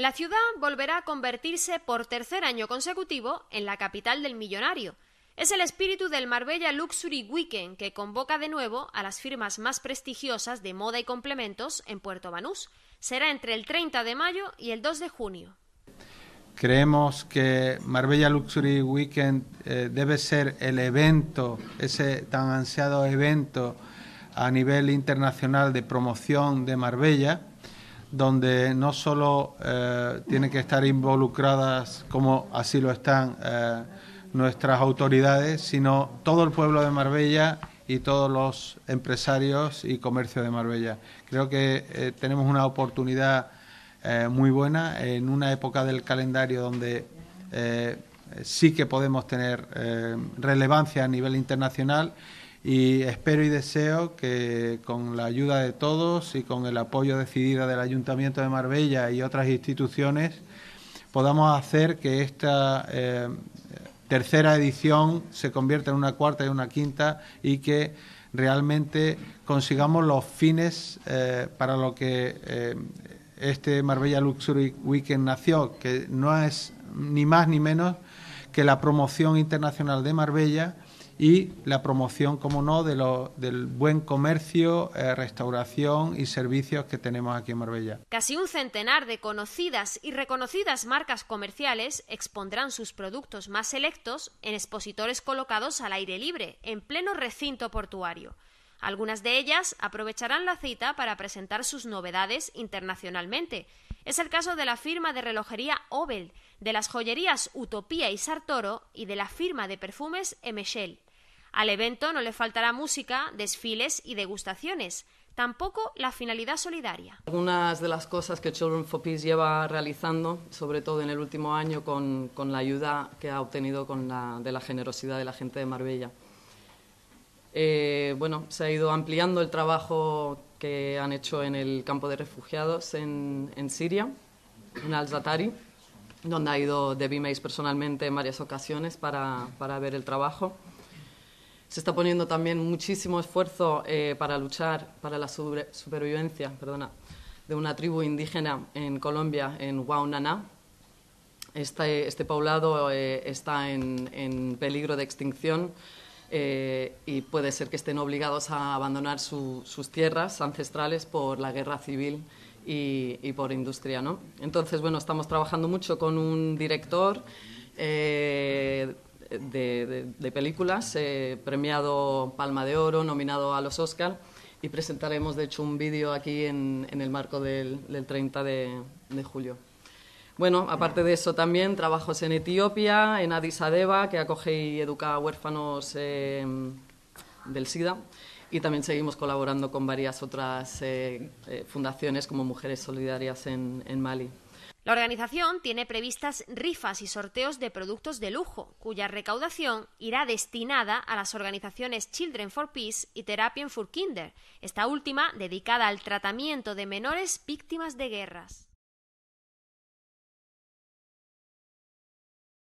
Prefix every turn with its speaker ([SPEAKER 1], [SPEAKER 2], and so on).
[SPEAKER 1] La ciudad volverá a convertirse por tercer año consecutivo en la capital del millonario. Es el espíritu del Marbella Luxury Weekend que convoca de nuevo a las firmas más prestigiosas de moda y complementos en Puerto Banús. Será entre el 30 de mayo y el 2 de junio.
[SPEAKER 2] Creemos que Marbella Luxury Weekend eh, debe ser el evento, ese tan ansiado evento a nivel internacional de promoción de Marbella, donde no solo eh, tienen que estar involucradas, como así lo están eh, nuestras autoridades, sino todo el pueblo de Marbella y todos los empresarios y comercio de Marbella. Creo que tenemos una oportunidad eh, muy buena en una época del calendario donde eh, sí que podemos tener eh, relevancia a nivel internacional y espero y deseo que con la ayuda de todos y con el apoyo decidido del Ayuntamiento de Marbella y otras instituciones podamos hacer que esta tercera edición se convierta en una cuarta y una quinta y que realmente consigamos los fines para lo que este Marbella Luxury Weekend nació, que no es ni más ni menos que la promoción internacional de Marbella y la promoción, como no, de lo, del buen comercio, eh, restauración y servicios que tenemos aquí en Marbella.
[SPEAKER 1] Casi un centenar de conocidas y reconocidas marcas comerciales expondrán sus productos más selectos en expositores colocados al aire libre, en pleno recinto portuario. Algunas de ellas aprovecharán la cita para presentar sus novedades internacionalmente. Es el caso de la firma de relojería Obel, de las joyerías Utopía y Sartoro y de la firma de perfumes Emechel. Al evento no le faltará música, desfiles y degustaciones, tampoco la finalidad solidaria.
[SPEAKER 3] Algunas de las cosas que Children for Peace lleva realizando, sobre todo en el último año, con, la ayuda que ha obtenido de la generosidad de la gente de Marbella. Eh, bueno, se ha ido ampliando el trabajo que han hecho en el campo de refugiados en, Siria, en Al-Zatari, donde ha ido Debbie Mays personalmente en varias ocasiones para, ver el trabajo. Se está poniendo también muchísimo esfuerzo eh, para luchar para la supervivencia de una tribu indígena en Colombia, en Waunana. Este, este poblado eh, está en, peligro de extinción eh, y puede ser que estén obligados a abandonar sus tierras ancestrales por la guerra civil y, por industria. ¿no? Entonces, bueno, estamos trabajando mucho con un director de, películas, premiado Palma de Oro, nominado a los Oscar, y presentaremos, de hecho, un vídeo aquí en, el marco del, 30 de julio. Bueno, aparte de eso también trabajos en Etiopía, en Addis Abeba, que acoge y educa a huérfanos eh, del SIDA. Y también seguimos colaborando con varias otras eh, eh, fundaciones como Mujeres Solidarias en Mali.
[SPEAKER 1] La organización tiene previstas rifas y sorteos de productos de lujo, cuya recaudación irá destinada a las organizaciones Children for Peace y Therapien for Kinder, esta última dedicada al tratamiento de menores víctimas de guerras.